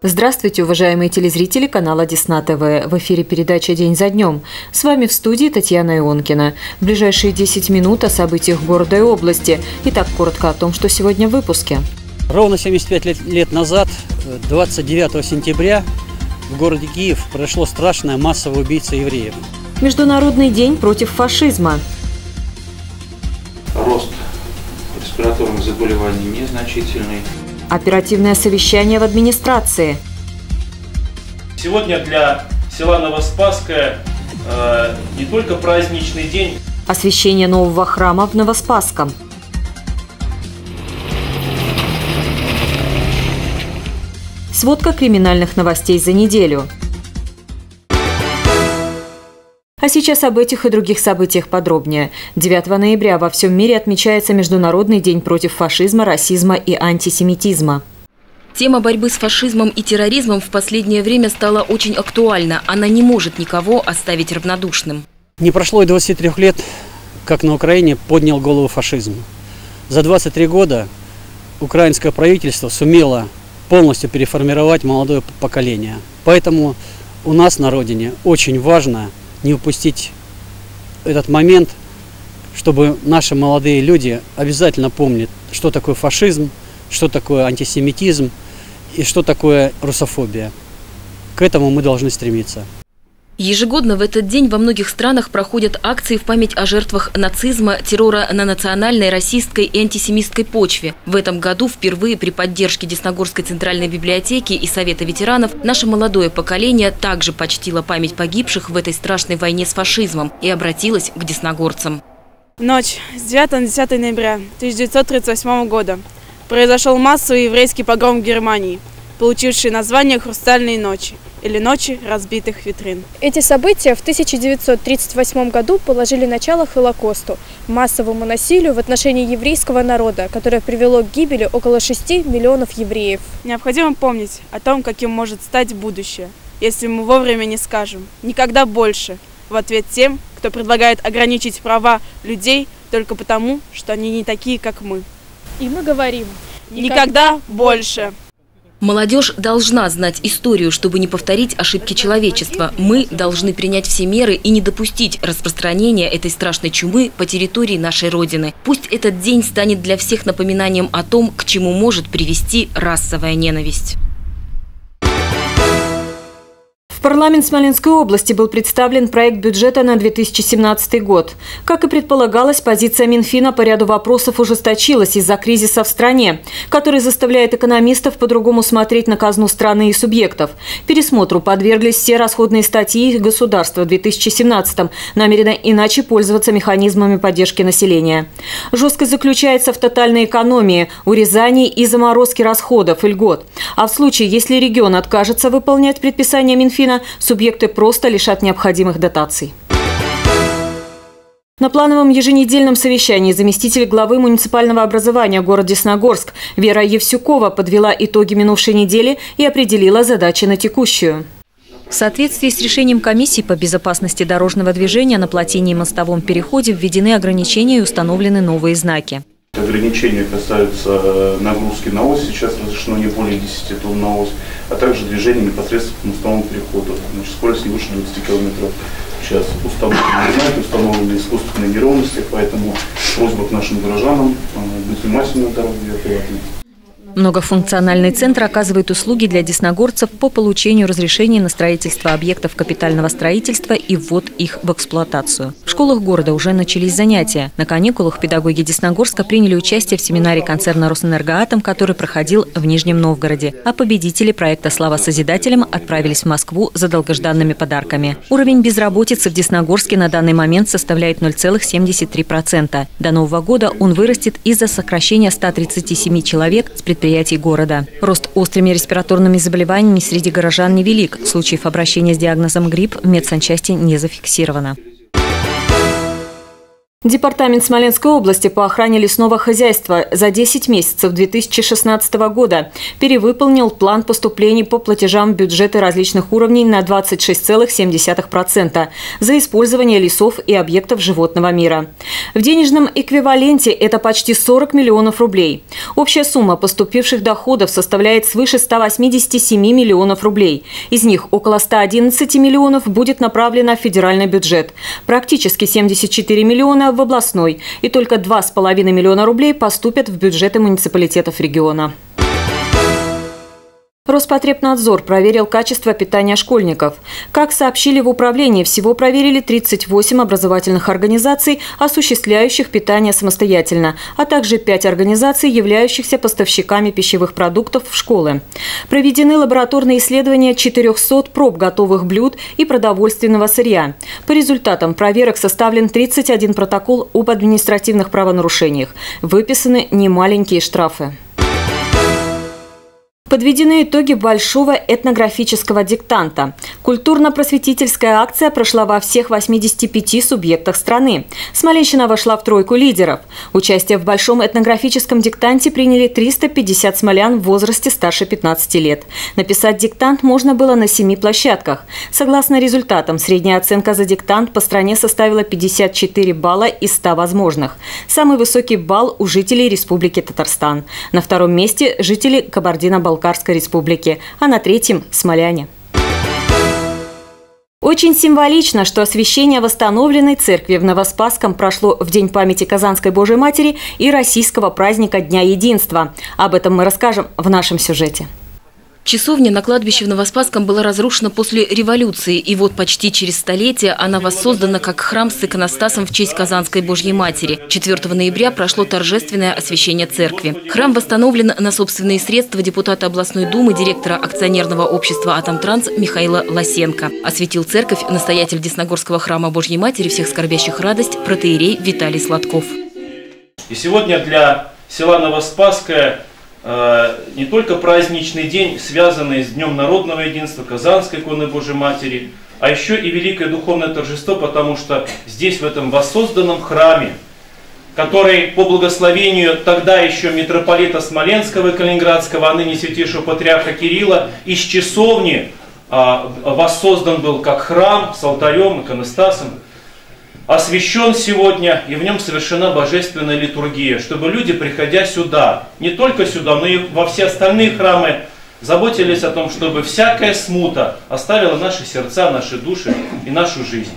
Здравствуйте, уважаемые телезрители канала Десна ТВ. В эфире передача «День за днем». С вами в студии Татьяна Ионкина. В ближайшие 10 минут о событиях города и области. Итак, коротко о том, что сегодня в выпуске. Ровно 75 лет, лет назад, 29 сентября, в городе Киев прошло страшное массовое убийство евреев. Международный день против фашизма. Рост респираторных заболеваний незначительный. Оперативное совещание в администрации. Сегодня для села Новоспасское э, не только праздничный день, Освящение нового храма в Новоспасском. Сводка криминальных новостей за неделю. А сейчас об этих и других событиях подробнее. 9 ноября во всем мире отмечается Международный день против фашизма, расизма и антисемитизма. Тема борьбы с фашизмом и терроризмом в последнее время стала очень актуальна. Она не может никого оставить равнодушным. Не прошло и 23 лет, как на Украине поднял голову фашизм. За 23 года украинское правительство сумело полностью переформировать молодое поколение. Поэтому у нас на родине очень важно не упустить этот момент, чтобы наши молодые люди обязательно помнят, что такое фашизм, что такое антисемитизм и что такое русофобия. К этому мы должны стремиться. Ежегодно в этот день во многих странах проходят акции в память о жертвах нацизма, террора на национальной, расистской и антисемитской почве. В этом году впервые при поддержке Десногорской центральной библиотеки и Совета ветеранов наше молодое поколение также почтило память погибших в этой страшной войне с фашизмом и обратилось к десногорцам. Ночь с 9 на 10 ноября 1938 года произошел массовый еврейский погром в Германии, получивший название «Хрустальные ночи» или «Ночи разбитых витрин». Эти события в 1938 году положили начало Холокосту, массовому насилию в отношении еврейского народа, которое привело к гибели около 6 миллионов евреев. Необходимо помнить о том, каким может стать будущее, если мы вовремя не скажем «никогда больше» в ответ тем, кто предлагает ограничить права людей только потому, что они не такие, как мы. И мы говорим Никогда больше! Молодежь должна знать историю, чтобы не повторить ошибки человечества. Мы должны принять все меры и не допустить распространения этой страшной чумы по территории нашей Родины. Пусть этот день станет для всех напоминанием о том, к чему может привести расовая ненависть. В парламент Смоленской области был представлен проект бюджета на 2017 год. Как и предполагалось, позиция Минфина по ряду вопросов ужесточилась из-за кризиса в стране, который заставляет экономистов по-другому смотреть на казну страны и субъектов. Пересмотру подверглись все расходные статьи государства в 2017 намерено иначе пользоваться механизмами поддержки населения. Жесткость заключается в тотальной экономии, урезании и заморозке расходов и льгот. А в случае, если регион откажется выполнять предписания Минфина, субъекты просто лишат необходимых дотаций. На плановом еженедельном совещании заместитель главы муниципального образования города Десногорск Вера Евсюкова подвела итоги минувшей недели и определила задачи на текущую. В соответствии с решением комиссии по безопасности дорожного движения на плотине и мостовом переходе введены ограничения и установлены новые знаки. Ограничения касаются нагрузки на ось, сейчас разрешено не более 10 тонн на ось, а также движения непосредственно по мостовому переходу. Значит, скорость не выше 20 км в час. Установлены знаки, установлены искусственные неровности, поэтому просьба к нашим горожанам быть внимательными на дороге и аккуратными. Многофункциональный центр оказывает услуги для десногорцев по получению разрешений на строительство объектов капитального строительства и ввод их в эксплуатацию. В школах города уже начались занятия. На каникулах педагоги Десногорска приняли участие в семинаре концерна «Росэнергоатом», который проходил в Нижнем Новгороде. А победители проекта «Слава Созидателям» отправились в Москву за долгожданными подарками. Уровень безработицы в Десногорске на данный момент составляет 0,73%. До Нового года он вырастет из-за сокращения 137 человек с предприятий предприятий города. Рост острыми респираторными заболеваниями среди горожан невелик. Случаев обращения с диагнозом грипп в медсанчасти не зафиксировано. Департамент Смоленской области по охране лесного хозяйства за 10 месяцев 2016 года перевыполнил план поступлений по платежам бюджета различных уровней на 26,7% за использование лесов и объектов животного мира. В денежном эквиваленте это почти 40 миллионов рублей. Общая сумма поступивших доходов составляет свыше 187 миллионов рублей. Из них около 111 миллионов будет направлено в федеральный бюджет. Практически 74 миллиона в областной, и только 2,5 миллиона рублей поступят в бюджеты муниципалитетов региона. Роспотребнадзор проверил качество питания школьников. Как сообщили в управлении, всего проверили 38 образовательных организаций, осуществляющих питание самостоятельно, а также 5 организаций, являющихся поставщиками пищевых продуктов в школы. Проведены лабораторные исследования 400 проб готовых блюд и продовольственного сырья. По результатам проверок составлен 31 протокол об административных правонарушениях. Выписаны немаленькие штрафы. Подведены итоги большого этнографического диктанта. Культурно-просветительская акция прошла во всех 85 субъектах страны. Смоленщина вошла в тройку лидеров. Участие в большом этнографическом диктанте приняли 350 смолян в возрасте старше 15 лет. Написать диктант можно было на семи площадках. Согласно результатам, средняя оценка за диктант по стране составила 54 балла из 100 возможных. Самый высокий балл у жителей Республики Татарстан. На втором месте – жители Кабардино-Балкарии. Балкарской республики, а на третьем – Смоляне. Очень символично, что освящение восстановленной церкви в Новоспасском прошло в День памяти Казанской Божьей Матери и российского праздника Дня Единства. Об этом мы расскажем в нашем сюжете. Часовня на кладбище в Новоспасском была разрушена после революции, и вот почти через столетие она воссоздана как храм с иконостасом в честь Казанской Божьей Матери. 4 ноября прошло торжественное освящение церкви. Храм восстановлен на собственные средства депутата областной думы, директора акционерного общества «Атомтранс» Михаила Лосенко. Осветил церковь настоятель Десногорского храма Божьей Матери всех скорбящих радость протеерей Виталий Сладков. И сегодня для села Новоспасское не только праздничный день, связанный с Днем Народного Единства, Казанской иконы Божьей Матери, а еще и великое духовное торжество, потому что здесь, в этом воссозданном храме, который по благословению тогда еще митрополита Смоленского и Калининградского, а ныне святейшего патриарха Кирилла, из часовни а, воссоздан был как храм с алтарем, иконостасом, освящен сегодня, и в нем совершена божественная литургия, чтобы люди, приходя сюда, не только сюда, но и во все остальные храмы, заботились о том, чтобы всякая смута оставила наши сердца, наши души и нашу жизнь.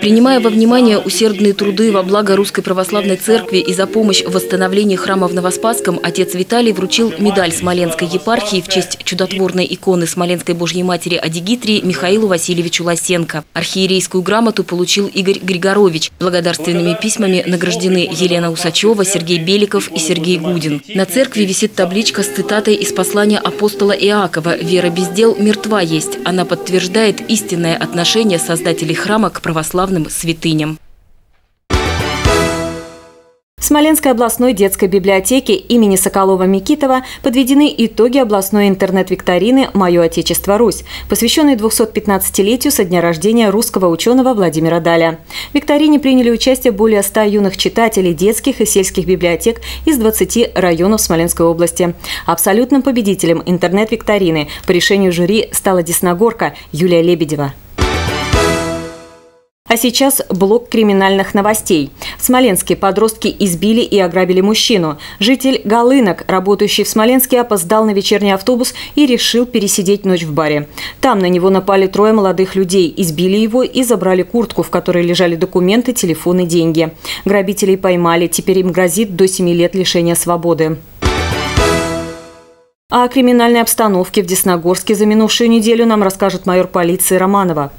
Принимая во внимание усердные труды во благо Русской Православной Церкви и за помощь в восстановлении храма в Новоспасском, отец Виталий вручил медаль Смоленской епархии в честь чудотворной иконы Смоленской Божьей Матери Адигитрии Михаилу Васильевичу Лосенко. Архиерейскую грамоту получил Игорь Григорович. Благодарственными письмами награждены Елена Усачева, Сергей Беликов и Сергей Гудин. На церкви висит табличка с цитатой из послания апостола Иакова «Вера без дел мертва есть». Она подтверждает истинное отношение создателей храма к православию православным святыням. В Смоленской областной детской библиотеке имени Соколова-Микитова подведены итоги областной интернет-викторины «Мое Отечество Русь», посвященной 215-летию со дня рождения русского ученого Владимира Даля. В викторине приняли участие более 100 юных читателей детских и сельских библиотек из 20 районов Смоленской области. Абсолютным победителем интернет-викторины по решению жюри стала Десногорка Юлия Лебедева. А сейчас блок криминальных новостей. В Смоленске подростки избили и ограбили мужчину. Житель Галынок, работающий в Смоленске, опоздал на вечерний автобус и решил пересидеть ночь в баре. Там на него напали трое молодых людей, избили его и забрали куртку, в которой лежали документы, телефон и деньги. Грабителей поймали, теперь им грозит до 7 лет лишения свободы. О криминальной обстановке в Десногорске за минувшую неделю нам расскажет майор полиции Романова.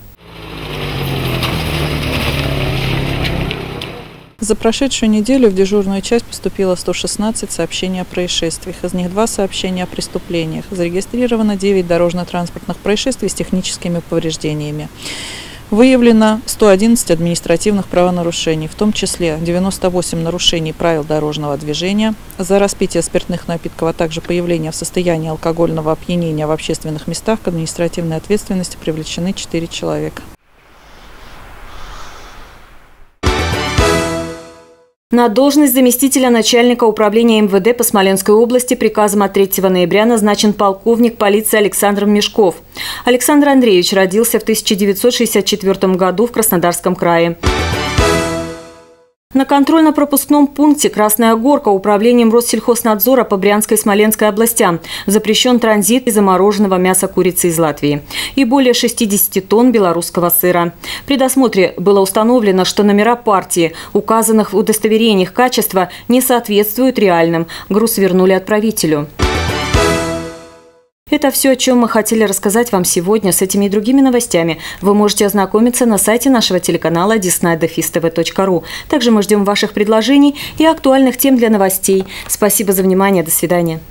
За прошедшую неделю в дежурную часть поступило 116 сообщений о происшествиях. Из них два сообщения о преступлениях. Зарегистрировано 9 дорожно-транспортных происшествий с техническими повреждениями. Выявлено 111 административных правонарушений, в том числе 98 нарушений правил дорожного движения, за распитие спиртных напитков, а также появление в состоянии алкогольного опьянения в общественных местах к административной ответственности привлечены 4 человека. На должность заместителя начальника управления МВД по Смоленской области приказом от 3 ноября назначен полковник полиции Александр Мешков. Александр Андреевич родился в 1964 году в Краснодарском крае. На контрольно-пропускном пункте «Красная горка» управлением Россельхознадзора по Брянской и Смоленской областям запрещен транзит замороженного мяса курицы из Латвии и более 60 тонн белорусского сыра. При досмотре было установлено, что номера партии, указанных в удостоверениях качества, не соответствуют реальным. Груз вернули отправителю. Это все, о чем мы хотели рассказать вам сегодня. С этими и другими новостями вы можете ознакомиться на сайте нашего телеканала disney.tv.ru. Также мы ждем ваших предложений и актуальных тем для новостей. Спасибо за внимание. До свидания.